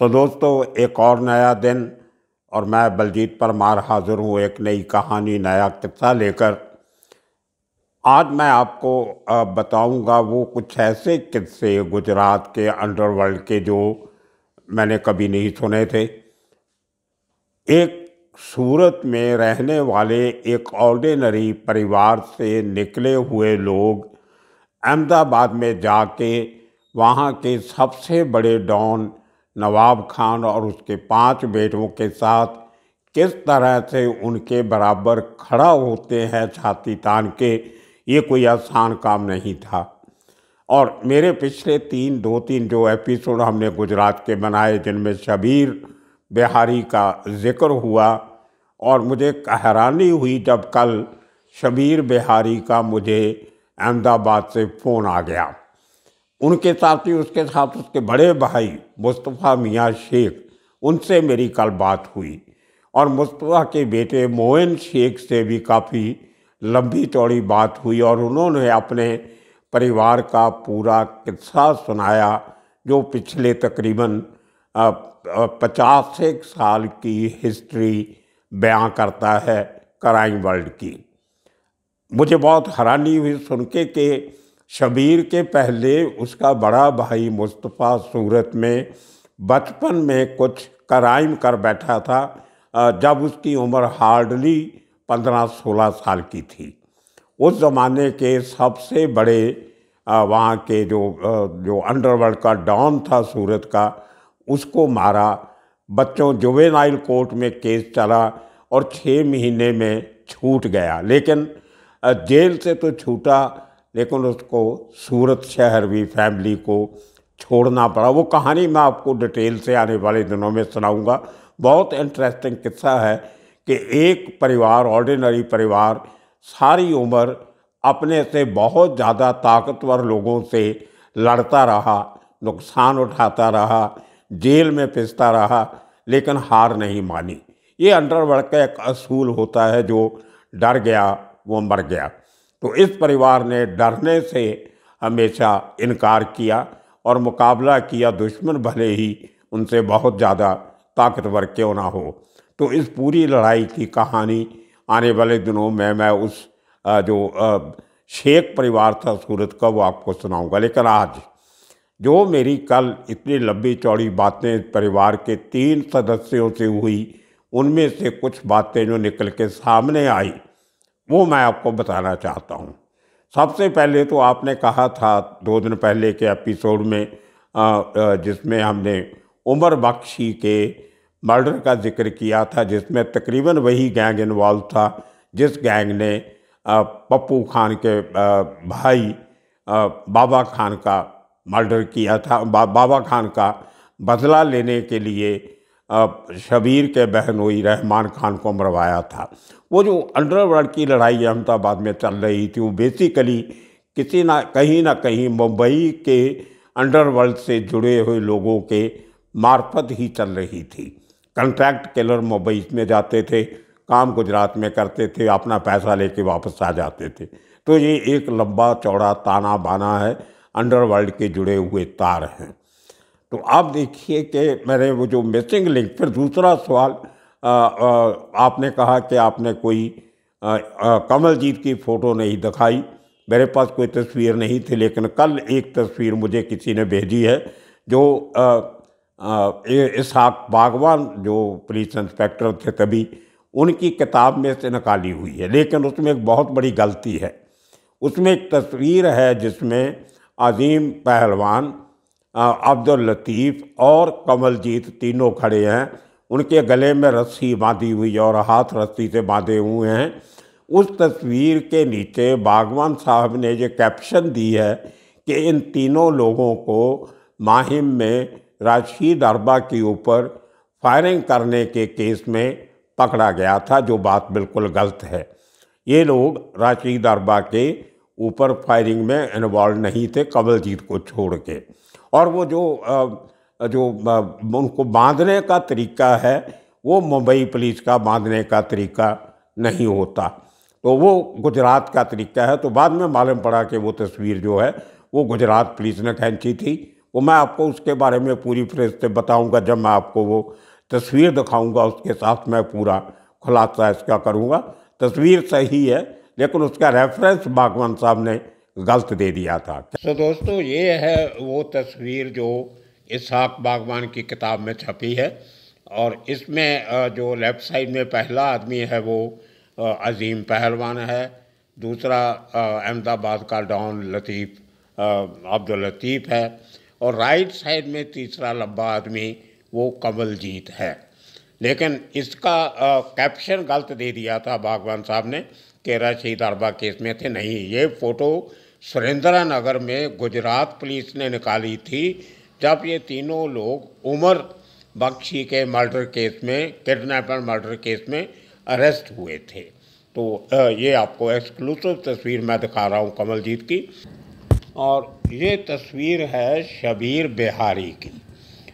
सो दोस्तों, एक और नया दिन, और मैं बलजीत परमार हाजिर हूँ एक नई कहानी, नया किस्सा लेकर। आज मैं आपको बताऊँगा वो कुछ ऐसे किस्से गुजरात के अंडरवर्ल्ड के जो मैंने कभी नहीं सुने थे। एक सूरत में रहने वाले एक ऑर्डिनरी परिवार से निकले हुए लोग अहमदाबाद में जाके वहाँ के सबसे बड़े डॉन नवाब खान और उसके पाँच बेटों के साथ किस तरह से उनके बराबर खड़ा होते हैं छाती तान के, ये कोई आसान काम नहीं था। और मेरे पिछले तीन, दो तीन जो एपिसोड हमने गुजरात के बनाए, जिनमें शबीर बिहारी का ज़िक्र हुआ और मुझे हैरानी हुई जब कल शबीर बिहारी का मुझे अहमदाबाद से फ़ोन आ गया। उनके साथ ही, उसके साथ उसके बड़े भाई मुस्तफ़ा मियाँ शेख, उनसे मेरी कल बात हुई। और मुस्तफ़ा के बेटे मोइन शेख से भी काफ़ी लंबी चौड़ी बात हुई और उन्होंने अपने परिवार का पूरा किस्सा सुनाया, जो पिछले तकरीबन पचास एक साल की हिस्ट्री बयां करता है क्राइम वर्ल्ड की। मुझे बहुत हैरानी हुई सुन के कि शबीर के पहले उसका बड़ा भाई मुस्तफ़ा सूरत में बचपन में कुछ क्राइम कर बैठा था जब उसकी उम्र हार्डली पंद्रह सोलह साल की थी। उस ज़माने के सबसे बड़े वहाँ के जो जो अंडरवर्ल्ड का डॉन था सूरत का, उसको मारा। बच्चों, जुवेनाइल कोर्ट में केस चला और छः महीने में छूट गया। लेकिन जेल से तो छूटा लेकिन उसको सूरत शहर भी, फैमिली को छोड़ना पड़ा। वो कहानी मैं आपको डिटेल से आने वाले दिनों में सुनाऊँगा। बहुत इंटरेस्टिंग किस्सा है कि एक परिवार ऑर्डिनरी परिवार, सारी उम्र अपने से बहुत ज़्यादा ताकतवर लोगों से लड़ता रहा, नुकसान उठाता रहा, जेल में पिसता रहा, लेकिन हार नहीं मानी। ये अंडरवर्ल्ड का एक असूल होता है, जो डर गया, वो मर गया। तो इस परिवार ने डरने से हमेशा इनकार किया और मुकाबला किया, दुश्मन भले ही उनसे बहुत ज़्यादा ताकतवर क्यों ना हो। तो इस पूरी लड़ाई की कहानी आने वाले दिनों में मैं उस जो शेख परिवार था सूरत का, वो आपको सुनाऊँगा। लेकिन आज जो मेरी कल इतनी लंबी चौड़ी बातें परिवार के तीन सदस्यों से हुई, उनमें से कुछ बातें जो निकल के सामने आई वो मैं आपको बताना चाहता हूँ। सबसे पहले तो आपने कहा था दो दिन पहले के एपिसोड में जिसमें हमने उमर बख्शी के मर्डर का ज़िक्र किया था जिसमें तकरीबन वही गैंग इन्वॉल्व था जिस गैंग ने पप्पू खान के भाई बाबा खान का मर्डर किया था बा, बाबा खान का बदला लेने के लिए शबीर के बहन हुई रहमान खान को मरवाया था। वो जो अंडरवर्ल्ड की लड़ाई अहमदाबाद में चल रही थी, वो बेसिकली किसी ना, कहीं ना कहीं मुंबई के अंडरवर्ल्ड से जुड़े हुए लोगों के मार्फत ही चल रही थी। कंट्रैक्ट किलर मुंबई में जाते थे, काम गुजरात में करते थे, अपना पैसा लेके वापस आ जाते थे। तो ये एक लंबा, चौड़ा ताना बाना है, अंडरवर्ल्ड के जुड़े हुए तार हैं। तो आप देखिए कि मेरे वो जो मिसिंग लिंक फिर दूसरा सवाल आ, आ, आपने कहा कि आपने कोई कमलजीत की फ़ोटो नहीं दिखाई। मेरे पास कोई तस्वीर नहीं थी लेकिन कल एक तस्वीर मुझे किसी ने भेजी है जो इसहाक बागवान जो पुलिस इंस्पेक्टर थे तभी उनकी किताब में से निकाली हुई है। लेकिन उसमें एक बहुत बड़ी गलती है। उसमें एक तस्वीर है जिसमें अजीम पहलवान अब्दुल लतीफ़ और कमलजीत तीनों खड़े हैं। उनके गले में रस्सी बांधी हुई और हाथ रस्सी से बांधे हुए हैं। उस तस्वीर के नीचे बागवान साहब ने ये कैप्शन दी है कि इन तीनों लोगों को माहिम में राशिद अरबा के ऊपर फायरिंग करने के केस में पकड़ा गया था, जो बात बिल्कुल गलत है। ये लोग राशिद अरबा के ऊपर फायरिंग में इन्वॉल्व नहीं थे, कमलजीत को छोड़ के। और वो जो जो उनको बांधने का तरीका है, वो मुंबई पुलिस का बांधने का तरीका नहीं होता। तो वो गुजरात का तरीका है। तो बाद में मालूम पड़ा कि वो तस्वीर जो है, वो गुजरात पुलिस ने खींची थी। वो मैं आपको उसके बारे में पूरी से बताऊँगा, जब मैं आपको वो तस्वीर दिखाऊँगा, उसके साथ मैं पूरा खुलासा इसका करूँगा। तस्वीर सही है, लेकिन उसका रेफरेंस बागवान साहब ने गलत दे दिया था। तो दोस्तों, ये है वो तस्वीर जो इसहाक बागवान की किताब में छपी है और इसमें जो लेफ़्ट साइड में पहला आदमी है वो अजीम पहलवान है। दूसरा अहमदाबाद का डॉन लतीफ़ अब्दुल लतीफ़ है और राइट साइड में तीसरा लंबा आदमी वो कमलजीत है। लेकिन इसका कैप्शन गलत दे दिया था बागवान साहब ने कि रशीद अरबा केस में थे। नहीं, ये फ़ोटो सुरेंद्र नगर में गुजरात पुलिस ने निकाली थी, जब ये तीनों लोग उमर बख्शी के मर्डर केस में, किडनैपर मर्डर केस में अरेस्ट हुए थे। तो ये आपको एक्सक्लूसिव तस्वीर मैं दिखा रहा हूँ कमलजीत की। और ये तस्वीर है शबीर बिहारी की।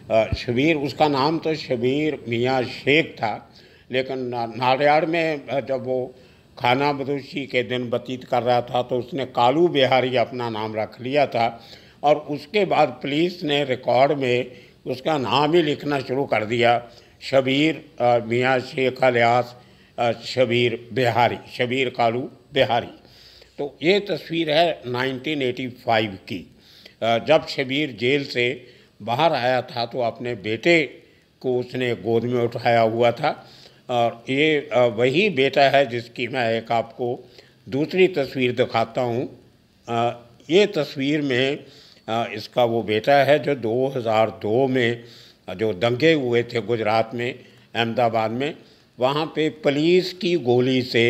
शबीर, उसका नाम तो शबीर मियाँ शेख था, लेकिन नारियाड़ में जब वो खाना बदोशी के दिन बतीत कर रहा था तो उसने कालू बिहारी अपना नाम रख लिया था और उसके बाद पुलिस ने रिकॉर्ड में उसका नाम ही लिखना शुरू कर दिया, शबीर मियाँ शेख अलियास शबीर बिहारी, शबीर कालू बिहारी। तो ये तस्वीर है 1985 की। जब शबीर जेल से बाहर आया था तो अपने बेटे को उसने गोद में उठाया हुआ था। और ये वही बेटा है जिसकी मैं एक आपको दूसरी तस्वीर दिखाता हूँ। ये तस्वीर में इसका वो बेटा है जो 2002 में, जो दंगे हुए थे गुजरात में, अहमदाबाद में, वहाँ पे पुलिस की गोली से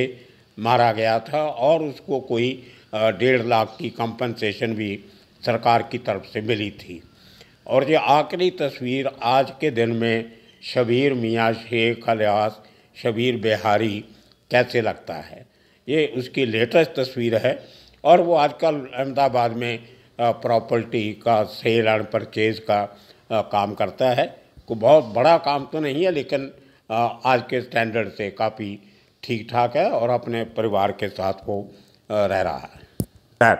मारा गया था और उसको कोई डेढ़ लाख की कंपनसेशन भी सरकार की तरफ़ से मिली थी। और ये आखिरी तस्वीर आज के दिन में शबीर मियाँ शेख अलियास शबीर बिहारी कैसे लगता है? ये उसकी लेटेस्ट तस्वीर है और वो आजकल अहमदाबाद में प्रॉपर्टी का सेल एंड परचेज का काम करता है। को बहुत बड़ा काम तो नहीं है, लेकिन आज के स्टैंडर्ड से काफ़ी ठीक ठाक है और अपने परिवार के साथ वो रह रहा है।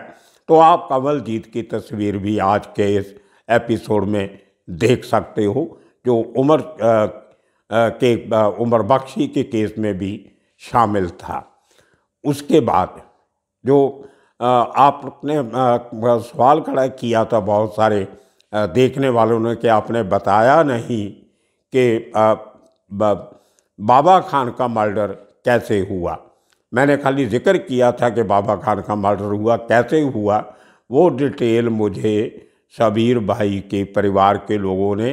तो आप कमलजीत की तस्वीर भी आज के इस एपिसोड में देख सकते हो जो उमर के उमर बख्शी के केस में भी शामिल था। उसके बाद जो आपने सवाल खड़ा किया था बहुत सारे देखने वालों ने कि आपने बताया नहीं कि बाबा खान का मर्डर कैसे हुआ। मैंने खाली ज़िक्र किया था कि बाबा खान का मर्डर हुआ, कैसे हुआ, वो डिटेल मुझे शबीर भाई के परिवार के लोगों ने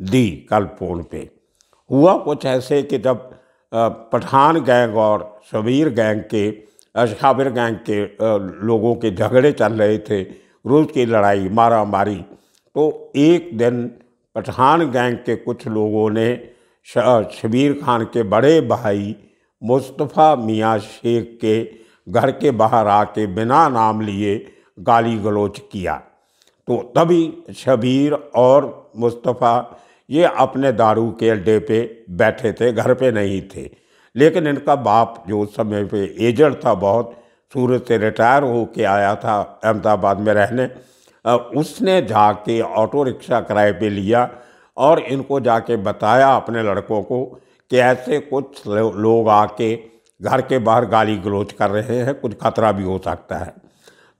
दी कल फ़ोन पे। हुआ कुछ ऐसे कि जब पठान गैंग और शबीर गैंग के शाबिर गैंग के लोगों के झगड़े चल रहे थे रोज़ की लड़ाई मारा मारी तो एक दिन पठान गैंग के कुछ लोगों ने शबीर खान के बड़े भाई मुस्तफ़ा मियाँ शेख के घर के बाहर आके बिना नाम लिए गाली गलोच किया। तो तभी शबीर और मुस्तफ़ा ये अपने दारू के अड्डे पे बैठे थे, घर पे नहीं थे। लेकिन इनका बाप जो उस समय पे एजेंट था बहुत, सूरत से रिटायर हो के आया था अहमदाबाद में रहने उसने जाके ऑटो रिक्शा किराए पे लिया और इनको जाके बताया अपने लड़कों को कि ऐसे कुछ लोग आके घर के बाहर गाली गलोच कर रहे हैं, कुछ खतरा भी हो सकता है।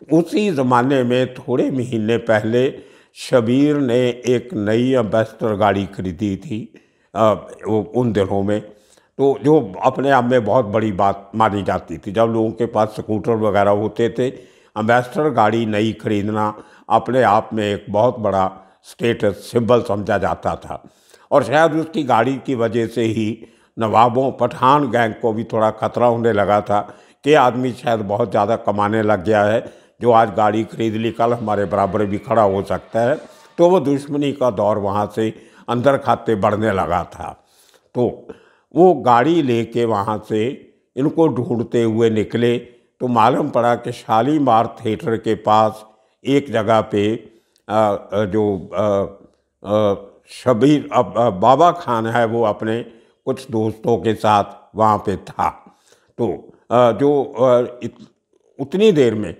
उसी ज़माने में थोड़े महीने पहले शबीर ने एक नई अम्बेसडर गाड़ी खरीदी थी उन दिनों में। तो जो अपने आप में बहुत बड़ी बात मानी जाती थी, जब लोगों के पास स्कूटर वगैरह होते थे अम्बेसडर गाड़ी नई खरीदना अपने आप में एक बहुत बड़ा स्टेटस सिंबल समझा जाता था। और शायद उसकी गाड़ी की वजह से ही नवाबों, पठान गैंग को भी थोड़ा खतरा होने लगा था कि आदमी शायद बहुत ज़्यादा कमाने लग गया है। जो आज गाड़ी खरीद ली, कल हमारे बराबर भी खड़ा हो सकता है। तो वो दुश्मनी का दौर वहाँ से अंदर खाते बढ़ने लगा था। तो वो गाड़ी लेके वहाँ से इनको ढूंढते हुए निकले। तो मालूम पड़ा कि शालीमार थिएटर के पास एक जगह पे जो शबीर बाबा खान है वो अपने कुछ दोस्तों के साथ वहाँ पे था। तो जो उतनी देर में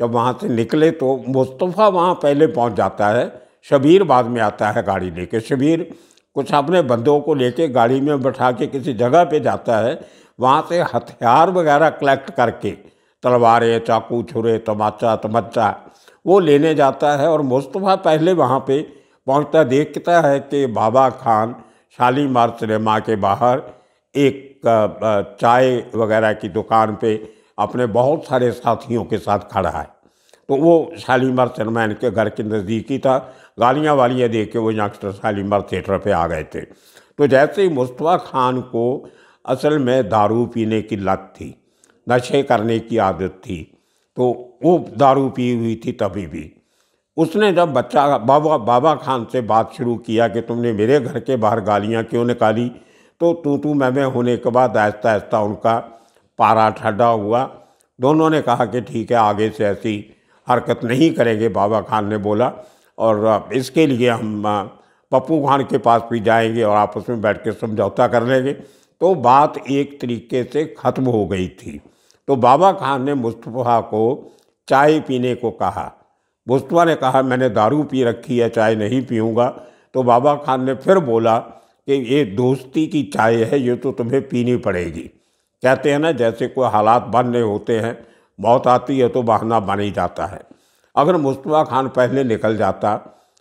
जब वहाँ से निकले तो मुस्तफ़ा वहाँ पहले पहुँच जाता है। शबीर बाद में आता है गाड़ी लेके। शबीर कुछ अपने बंदों को लेके गाड़ी में बैठा के किसी जगह पे जाता है। वहाँ से हथियार वगैरह कलेक्ट करके तलवारें, चाकू, छुरे, तमाचा, तमच्चा वो लेने जाता है और मुस्तफ़ा पहले वहाँ पे पहुँचता, देखता है कि बाबा खान शालीमार सिनेमा के बाहर एक चाय वगैरह की दुकान पे अपने बहुत सारे साथियों के साथ खड़ा है। तो वो शालीमार सिनेमा इनके घर के नज़दीक ही था। गालियाँ वालियाँ दे के वो यंगस्टर शालीमार थिएटर पे आ गए थे। तो जैसे ही मुस्तफ़ा खान को असल में दारू पीने की लत थी, नशे करने की आदत थी तो वो दारू पी हुई थी तभी भी। उसने जब बच्चा बाबा बाबा खान से बात शुरू किया कि तुमने मेरे घर के बाहर गालियाँ क्यों निकाली तो तू तू मैं मैं होने के बाद आहिस्ता आहिस्ता उनका पारा ठंडा हुआ। दोनों ने कहा कि ठीक है, आगे से ऐसी हरकत नहीं करेंगे, बाबा खान ने बोला। और इसके लिए हम पप्पू खान के पास भी जाएँगे और आपस में बैठ के समझौता कर लेंगे। तो बात एक तरीके से ख़त्म हो गई थी। तो बाबा खान ने मुस्तफ़ा को चाय पीने को कहा। मुस्तफ़ा ने कहा, मैंने दारू पी रखी है, चाय नहीं पीऊँगा। तो बाबा खान ने फिर बोला कि, ये दोस्ती की चाय है, ये तो तुम्हें पीनी पड़ेगी। कहते हैं ना, जैसे कोई हालात बन रहे होते हैं, मौत आती है तो बहाना बन ही जाता है। अगर मुस्तफ़ा खान पहले निकल जाता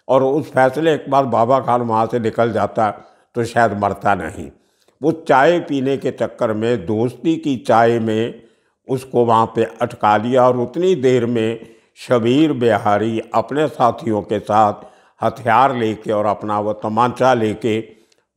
और उस फैसले के बाद बाबा खान वहाँ से निकल जाता तो शायद मरता नहीं। वो चाय पीने के चक्कर में, दोस्ती की चाय में उसको वहाँ पे अटका लिया और उतनी देर में शबीर बिहारी अपने साथियों के साथ हथियार लेके और अपना वो तमाचा लेके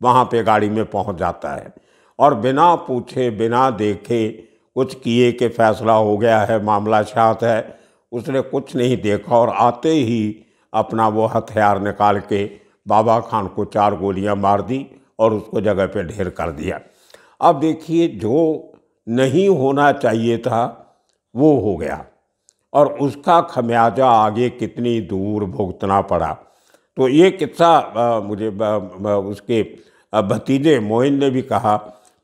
वहाँ पे गाड़ी में पहुँच जाता है। और बिना पूछे, बिना देखे कुछ किए के फैसला हो गया है, मामला शांत है। उसने कुछ नहीं देखा और आते ही अपना वो हथियार निकाल के बाबा खान को चार गोलियाँ मार दी और उसको जगह पे ढेर कर दिया। अब देखिए, जो नहीं होना चाहिए था, वो हो गया। और उसका खमियाजा आगे कितनी दूर भुगतना पड़ा। तो ये किस्सा मुझे उसके भतीजे मोइन ने भी कहा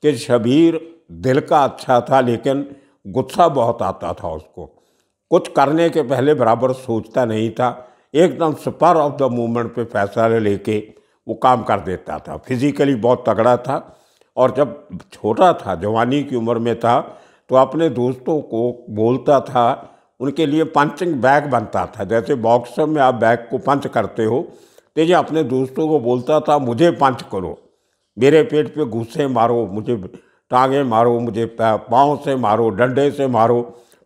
कि शबीर दिल का अच्छा था, लेकिन गुस्सा बहुत आता था उसको। कुछ करने के पहले बराबर सोचता नहीं था। एकदम स्पर ऑफ़ द मूवमेंट पे फैसला ले लेके वो काम कर देता था। फिज़िकली बहुत तगड़ा था और जब छोटा था, जवानी की उम्र में था तो अपने दोस्तों को बोलता था, उनके लिए पंचिंग बैग बनता था। जैसे बॉक्सर में आप बैग को पंच करते हो तो ये अपने दोस्तों को बोलता था, मुझे पंच करो। मेरे पेट पे गुस्से मारो, मुझे टांगे मारो, मुझे पाँव से मारो, डंडे से मारो।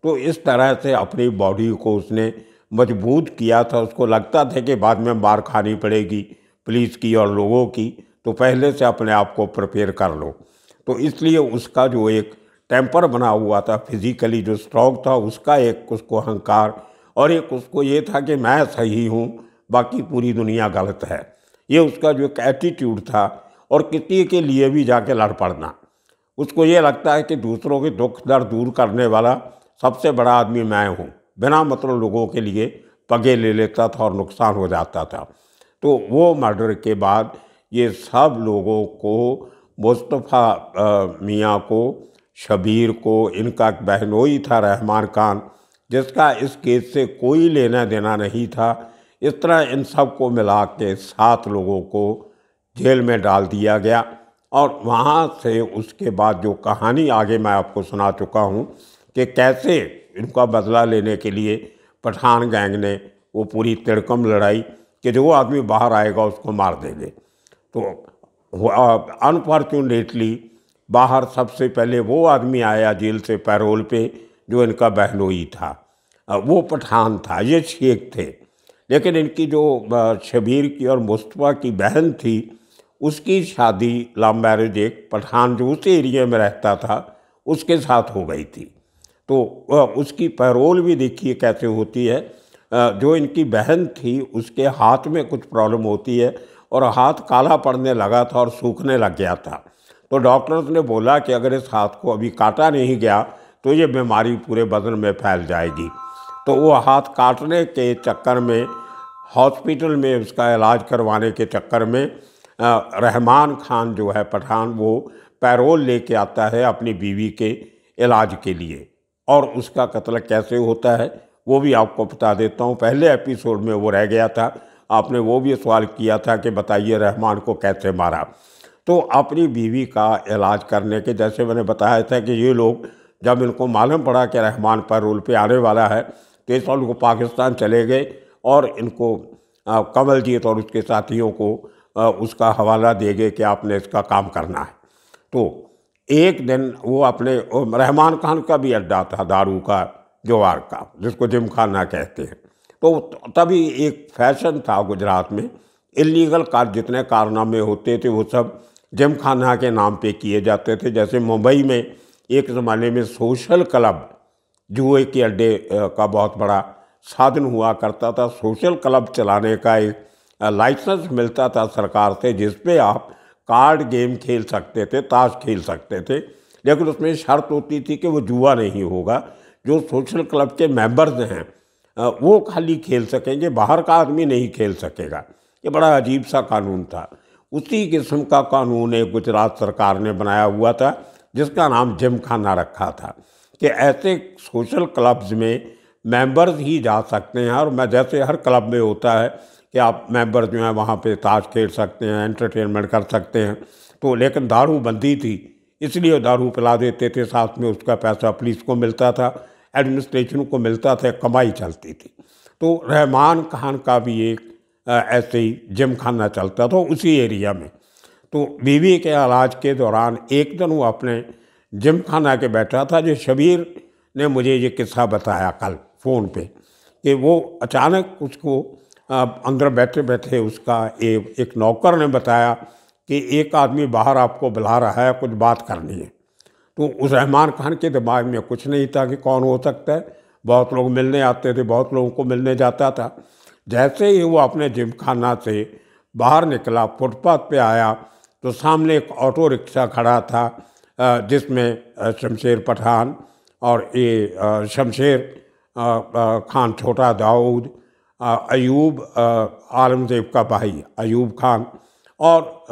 तो इस तरह से अपनी बॉडी को उसने मज़बूत किया था। उसको लगता था कि बाद में मार खानी पड़ेगी पुलिस की और लोगों की। तो पहले से अपने आप को प्रिपेयर कर लो। तो इसलिए उसका जो एक टेम्पर बना हुआ था, फिज़िकली जो स्ट्रॉन्ग था, उसका एक उसको अहंकार और एक उसको ये था कि मैं सही हूँ, बाकी पूरी दुनिया गलत है। ये उसका जो एक एटीट्यूड था और किसी के लिए भी जाके लड़ पड़ना। उसको ये लगता है कि दूसरों के दुख दर्द दूर करने वाला सबसे बड़ा आदमी मैं हूँ। बिना मतलब लोगों के लिए पगे ले लेता था और नुकसान हो जाता था। तो वो मर्डर के बाद ये सब लोगों को, मुस्तफ़ा मियाँ को, शबीर को, इनका बहनोई था रहमान खान, जिसका इस केस से कोई लेना देना नहीं था। इस तरह इन सबको मिला के सात लोगों को जेल में डाल दिया गया और वहाँ से उसके बाद जो कहानी आगे मैं आपको सुना चुका हूँ कि कैसे इनका बदला लेने के लिए पठान गैंग ने वो पूरी तिड़कम लड़ाई कि जो आदमी बाहर आएगा उसको मार देंगे। तो अनफॉर्चुनेटली बाहर सबसे पहले वो आदमी आया जेल से पैरोल पे जो इनका बहनोई था। वो पठान था, ये शेख थे। लेकिन इनकी जो शबीर की और मुस्तफ़ा की बहन थी उसकी शादी लव मैरिज एक पठान जो उस एरिया में रहता था, उसके साथ हो गई थी। तो उसकी पैरोल भी देखिए कैसे होती है। जो इनकी बहन थी, उसके हाथ में कुछ प्रॉब्लम होती है और हाथ काला पड़ने लगा था और सूखने लग गया था। तो डॉक्टर्स ने बोला कि अगर इस हाथ को अभी काटा नहीं गया तो ये बीमारी पूरे बदन में फैल जाएगी। तो वो हाथ काटने के चक्कर में हॉस्पिटल में उसका इलाज करवाने के चक्कर में रहमान खान जो है पठान वो पैरोल लेके आता है अपनी बीवी के इलाज के लिए। और उसका कत्ल कैसे होता है, वो भी आपको बता देता हूँ। पहले एपिसोड में वो रह गया था। आपने वो भी सवाल किया था कि बताइए रहमान को कैसे मारा। तो अपनी बीवी का इलाज करने के, जैसे मैंने बताया था कि ये लोग, जब इनको मालूम पड़ा कि रहमान पर रूल पे आने वाला है तो इस को पाकिस्तान चले गए और इनको कमलजीत और उसके साथियों को उसका हवाला दे गए कि आपने इसका काम करना है। तो एक दिन वो अपने रहमान खान का भी अड्डा था, दारू का, जवार का, जिसको जिम खाना कहते हैं। तो तभी एक फ़ैशन था गुजरात में, इलीगल कार, जितने कारनामे होते थे, वो सब जिम खाना के नाम पे किए जाते थे। जैसे मुंबई में एक ज़माने में सोशल क्लब, जुए के अड्डे का बहुत बड़ा साधन हुआ करता था। सोशल क्लब चलाने का एक लाइसेंस मिलता था सरकार से, जिस पे आप कार्ड गेम खेल सकते थे, ताश खेल सकते थे, लेकिन उसमें शर्त होती थी कि वो जुआ नहीं होगा। जो सोशल क्लब के मेंबर्स हैं वो खाली खेल सकेंगे, बाहर का आदमी नहीं खेल सकेगा। ये बड़ा अजीब सा कानून था। उसी किस्म का कानून एक गुजरात सरकार ने बनाया हुआ था, जिसका नाम जिम खाना रखा था, कि ऐसे सोशल क्लब्स में मेंबर्स ही जा सकते हैं, और मैं जैसे हर क्लब में होता है कि आप मेंबर जो हैं वहाँ पे ताश खेल सकते हैं एंटरटेनमेंट कर सकते हैं। तो लेकिन दारू बंदी थी, इसलिए दारू पिला देते थे, साथ में उसका पैसा पुलिस को मिलता था एडमिनिस्ट्रेशन को मिलता था, कमाई चलती थी। तो रहमान खान का भी एक ऐसे ही जिम खाना चलता था उसी एरिया में। तो बीवी के इलाज के दौरान एक दिन वो अपने जिम खाना के बैठा था, जो शबीर ने मुझे ये किस्सा बताया कल फ़ोन पे, कि वो अचानक उसको अंदर बैठे बैठे उसका ए, एक नौकर ने बताया कि एक आदमी बाहर आपको बुला रहा है कुछ बात करनी है। तो उस रहमान खान के दिमाग में कुछ नहीं था कि कौन हो सकता है। बहुत लोग मिलने आते थे बहुत लोगों को मिलने जाता था। जैसे ही वो अपने जिम खाना से बाहर निकला फुटपाथ पे आया तो सामने एक ऑटो रिक्शा खड़ा था जिसमें शमशेर पठान और ये शमशेर खान छोटा दाऊद अयूब आलमदेव का भाई अयूब खान और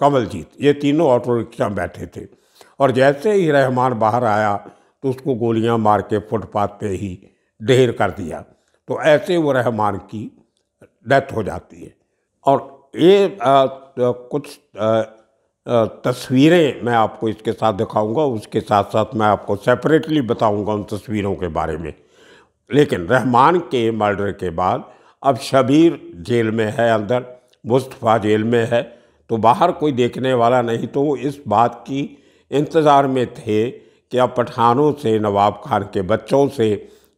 कमलजीत ये तीनों ऑटो रिक्शा बैठे थे। और जैसे ही रहमान बाहर आया तो उसको गोलियाँ मार के फुटपाथ पे ही ढेर कर दिया। तो ऐसे वो रहमान की डेथ हो जाती है। और ये आ, कुछ तस्वीरें मैं आपको इसके साथ दिखाऊँगा उसके साथ साथ मैं आपको सेपरेटली बताऊँगा उन तस्वीरों के बारे में। लेकिन रहमान के मर्डर के बाद अब शबीर जेल में है अंदर, मुस्तफ़ा जेल में है तो बाहर कोई देखने वाला नहीं तो वो इस बात की इंतज़ार में थे कि अब पठानों से, नवाब खान के बच्चों से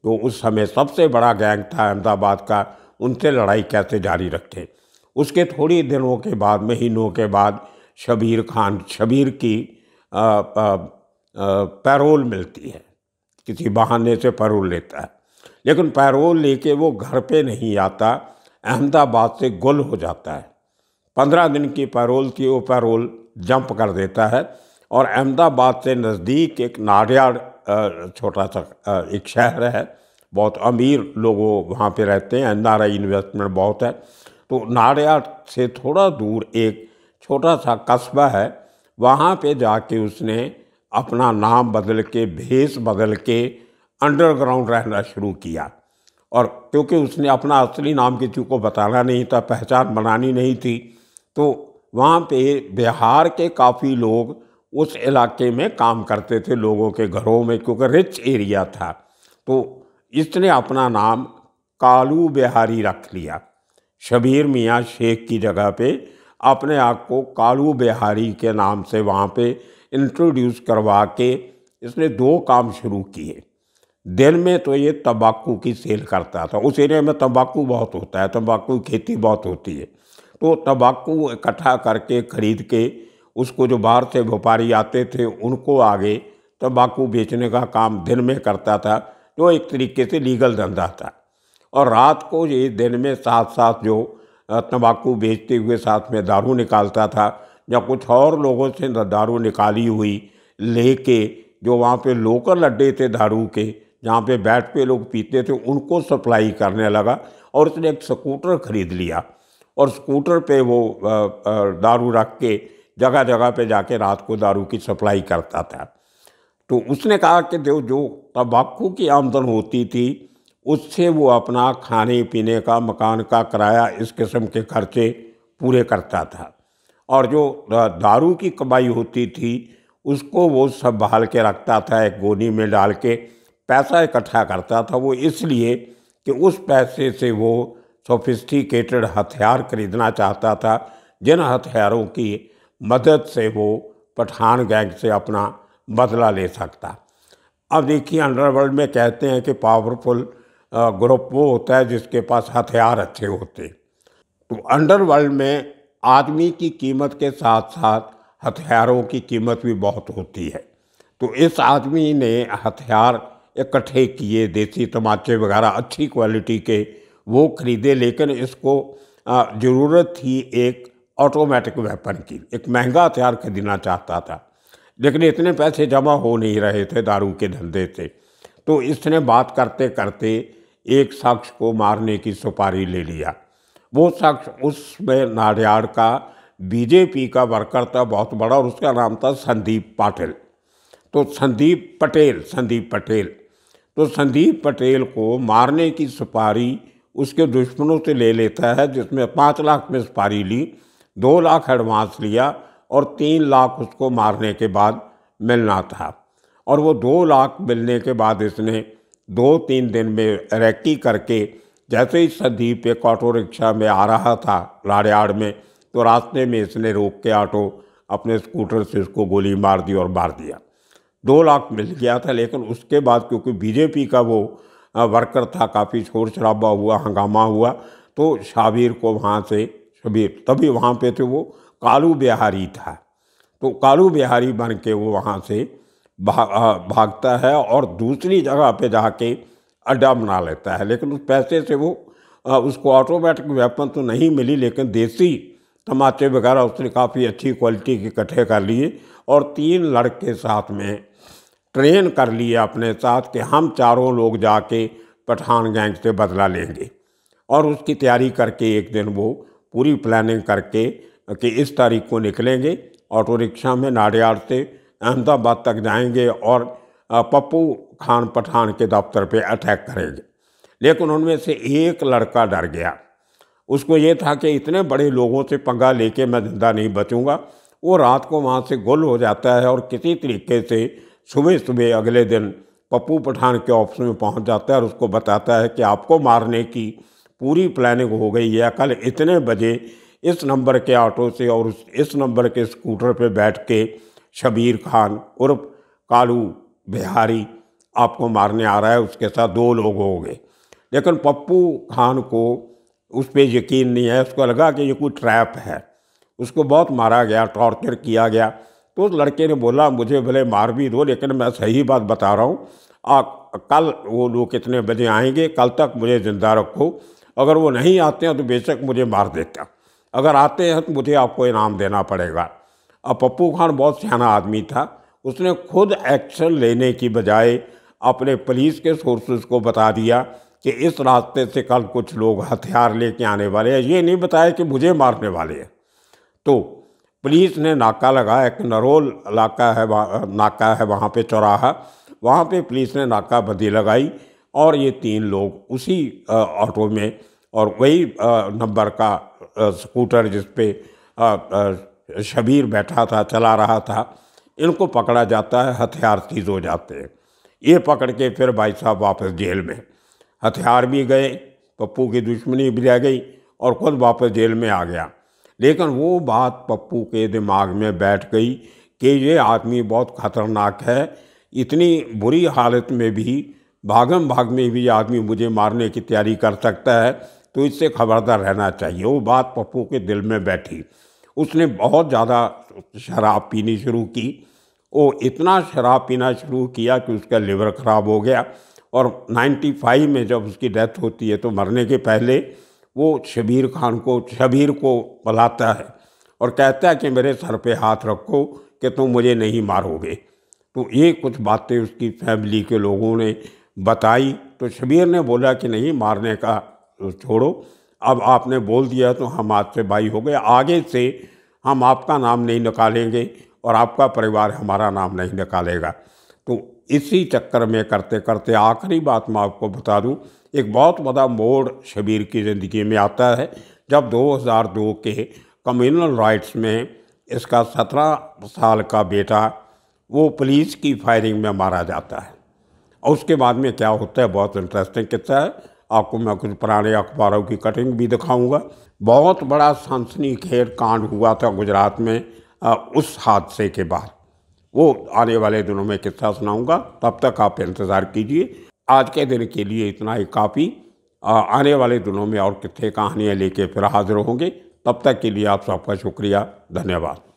जो तो उस समय सबसे बड़ा गैंग था अहमदाबाद का, उनसे लड़ाई कैसे जारी रखें। उसके थोड़ी दिनों के बाद, महीनों के बाद शबीर खान, शबीर की पैरोल मिलती है। किसी बहाने से पैरोल लेता है। लेकिन पैरोल लेके वो घर पे नहीं आता, अहमदाबाद से गुल हो जाता है। पंद्रह दिन की पैरोल थी वो पैरोल जंप कर देता है और अहमदाबाद से नज़दीक एक नाडियाड छोटा सा एक शहर है। बहुत अमीर लोग वहाँ पे रहते हैं आई इन्वेस्टमेंट बहुत है। तो नाडियाड से थोड़ा दूर एक छोटा सा कस्बा है, वहाँ पे जाके उसने अपना नाम बदल के भेस बदल के अंडरग्राउंड रहना शुरू किया। और क्योंकि उसने अपना असली नाम किसी को बताना नहीं था, पहचान बनानी नहीं थी तो वहाँ पे बिहार के काफ़ी लोग उस इलाके में काम करते थे, लोगों के घरों में, क्योंकि रिच एरिया था। तो इसने अपना नाम कालू बिहारी रख लिया। शबीर मियाँ शेख की जगह पे अपने आप को कालू बिहारी के नाम से वहाँ पे इंट्रोड्यूस करवा के इसने दो काम शुरू किए। दिन में तो ये तंबाकू की सेल करता था। उस एरिया में तंबाकू बहुत होता है, तंबाकू की खेती बहुत होती है। तो तंबाकू इकट्ठा करके, खरीद के, उसको जो बाहर से व्यापारी आते थे, उनको आगे तंबाकू बेचने का काम दिन में करता था, जो एक तरीके से लीगल धंधा था। और रात को ये दिन में साथ साथ जो तंबाकू बेचते हुए साथ में दारू निकालता था, या कुछ और लोगों से दारू निकाली हुई लेके, जो वहाँ पे लोकल अड्डे थे दारू के जहाँ पे बैठ पे लोग पीते थे, उनको सप्लाई करने लगा और उसने एक स्कूटर खरीद लिया। और स्कूटर पे वो दारू रख के जगह जगह पे जाके रात को दारू की सप्लाई करता था। तो उसने कहा कि जो जो तम्बाकू की आमदन होती थी, उससे वो अपना खाने, पीने का, मकान का किराया इस किस्म के खर्चे पूरे करता था। और जो दारू की कमाई होती थी, उसको वो बहाल के रखता था, एक गोनी में डाल के पैसा इकट्ठा करता था वो इसलिए कि उस पैसे से वो सोफिस्टिकेटेड हथियार खरीदना चाहता था, जिन हथियारों की मदद से वो पठान गैंग से अपना बदला ले सकता। अब देखिए अंडरवर्ल्ड में कहते हैं कि पावरफुल ग्रुप वो होता है जिसके पास हथियार अच्छे होते। तो अंडरवर्ल्ड में आदमी की कीमत के साथ साथ हथियारों की कीमत भी बहुत होती है। तो इस आदमी ने हथियार इकट्ठे किए देसी तमाचे वगैरह अच्छी क्वालिटी के, वो खरीदे, लेकिन इसको ज़रूरत थी एक ऑटोमेटिक वेपन की। एक महँगा हथियार खरीदना चाहता था, लेकिन इतने पैसे जमा हो नहीं रहे थे दारू के धंधे से। तो इसने बात करते करते एक शख्स को मारने की सुपारी ले लिया। वो शख्स उसमें नाडियाड़ का बीजेपी का वर्कर था, बहुत बड़ा, और उसका नाम था संदीप पाटिल। तो संदीप पटेल संदीप पटेल तो संदीप पटेल को मारने की सुपारी उसके दुश्मनों से ले लेता है, जिसमें पाँच लाख में सुपारी ली, दो लाख एडवांस लिया और तीन लाख उसको मारने के बाद मिलना था। और वो दो लाख मिलने के बाद इसने दो तीन दिन में रैकी करके, जैसे ही संदीप एक ऑटो रिक्शा में आ रहा था लाड़ियाड़ में तो रास्ते में इसने रोक के ऑटो अपने स्कूटर से उसको गोली मार दी और मार दिया। दो लाख मिल गया था, लेकिन उसके बाद क्योंकि बीजेपी का वो वर्कर था, काफ़ी शोर शराबा हुआ, हंगामा हुआ तो शाबिर को वहाँ से, शबीर, तभी वहाँ पे थे वो, कालू बिहारी था। तो कालू बिहारी बन के वो वहाँ से भाग भागता है और दूसरी जगह पे जाके अड्डा बना लेता है। लेकिन उस पैसे से वो उसको ऑटोमेटिक वेपन तो नहीं मिली, लेकिन देसी तमाचे वगैरह उसने काफ़ी अच्छी क्वालिटी के इकट्ठे कर लिए और तीन लड़के साथ में ट्रेन कर लिए अपने साथ कि हम चारों लोग जाके पठान गैंग से बदला लेंगे। और उसकी तैयारी करके एक दिन वो पूरी प्लानिंग करके कि इस तारीख को निकलेंगे ऑटो रिक्शा में नाडियाड से अहमदाबाद तक जाएँगे और पप्पू खान पठान के दफ्तर पे अटैक करेंगे। लेकिन उनमें से एक लड़का डर गया। उसको ये था कि इतने बड़े लोगों से पंगा लेके मैं ज़िंदा नहीं बचूँगा। वो रात को वहाँ से गुल हो जाता है और किसी तरीके से सुबह सुबह अगले दिन पप्पू पठान के ऑफ़िस में पहुँच जाता है और उसको बताता है कि आपको मारने की पूरी प्लानिंग हो गई है। कल इतने बजे इस नंबर के ऑटो से और इस नंबर के स्कूटर पे बैठ के शबीर खान, उर्फ़ कालू बिहारी आपको मारने आ रहा है। उसके साथ दो लोग हो गए। लेकिन पप्पू खान को उस पर यकीन नहीं है। उसको लगा कि ये कोई ट्रैप है। उसको बहुत मारा गया टॉर्चर किया गया। तो उस लड़के ने बोला, मुझे भले मार भी दो लेकिन मैं सही बात बता रहा हूँ। कल वो लोग कितने बजे आएँगे? कल तक मुझे ज़िंदा रखो। अगर वो नहीं आते हैं तो बेशक मुझे मार देता अगर आते हैं तो मुझे आपको इनाम देना पड़ेगा। अब पप्पू खान बहुत सियाना आदमी था। उसने खुद एक्शन लेने की बजाय अपने पुलिस के सोर्सेज को बता दिया कि इस रास्ते से कल कुछ लोग हथियार लेके आने वाले हैं। ये नहीं बताया कि मुझे मारने वाले हैं। तो पुलिस ने नाका लगाया एक नरोल इलाका है नाका है वहाँ पे चौराहा। वहाँ पे पुलिस ने नाकाबंदी लगाई और ये तीन लोग उसी ऑटो में और वही नंबर का स्कूटर जिस पे शबीर बैठा था, चला रहा था, इनको पकड़ा जाता है, हथियार सीज हो जाते हैं। ये पकड़ के फिर भाई साहब वापस जेल में। हथियार भी गए, पप्पू की दुश्मनी भी रह गई और खुद वापस जेल में आ गया। लेकिन वो बात पप्पू के दिमाग में बैठ गई कि ये आदमी बहुत ख़तरनाक है। इतनी बुरी हालत में भी, भागम भाग में भी आदमी मुझे मारने की तैयारी कर सकता है तो इससे खबरदार रहना चाहिए। वो बात पप्पू के दिल में बैठी। उसने बहुत ज़्यादा शराब पीनी शुरू की। वो इतना शराब पीना शुरू किया कि उसका लिवर ख़राब हो गया। और 95 में जब उसकी डेथ होती है तो मरने के पहले वो शबीर खान को, शबीर को बुलाता है और कहता है कि मेरे सर पे हाथ रखो कि तुम मुझे नहीं मारोगे। तो ये कुछ बातें उसकी फैमिली के लोगों ने बताई। तो शबीर ने बोला कि नहीं, मारने का छोड़ो। अब आपने बोल दिया तो हम आज से भाई हो गए। आगे से हम आपका नाम नहीं निकालेंगे और आपका परिवार हमारा नाम नहीं निकालेगा। तो इसी चक्कर में करते करते आखिरी बात मैं आपको बता दूँ एक बहुत बड़ा मोड़ शबीर की ज़िंदगी में आता है। जब 2002 के कम्युनल राइट्स में इसका सत्रह साल का बेटा वो पुलिस की फायरिंग में मारा जाता है। और उसके बाद में क्या होता है? बहुत इंटरेस्टिंग किस्सा है। आपको मैं कुछ पुराने अखबारों की कटिंग भी दिखाऊँगा। बहुत बड़ा सनसनीखेज कांड हुआ था गुजरात में आ, उस हादसे के बाद। वो आने वाले दिनों में किस्सा सुनाऊँगा। तब तक आप इंतज़ार कीजिए। आज के दिन के लिए इतना ही काफ़ी। आने वाले दिनों में और कितने कहानियाँ लेके फिर हाजिर होंगे। तब तक के लिए आप सबका शुक्रिया। धन्यवाद।